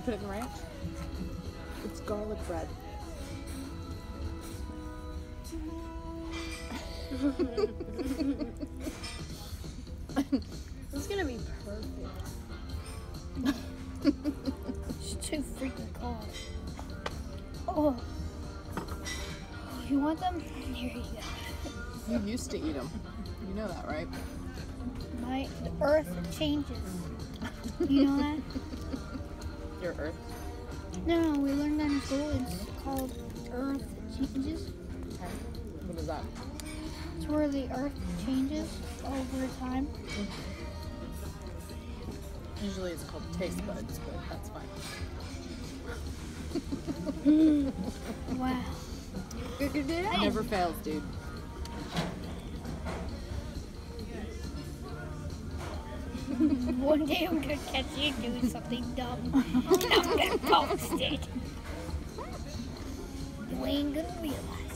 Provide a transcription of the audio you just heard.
you put it in the ranch? It's garlic bread. This is gonna be perfect. It's too freaking cold. Oh. You want them? Here you go. You used to eat them. You know that, right? My the earth changes. You know that? Your earth. No, no, we learned that in school. It's called earth changes. What is that? It's where the earth changes over time. Usually it's called taste buds, but that's fine. Wow. It never fails, dude. One day I'm gonna catch you doing something dumb. and I'm gonna post it. You ain't gonna realize.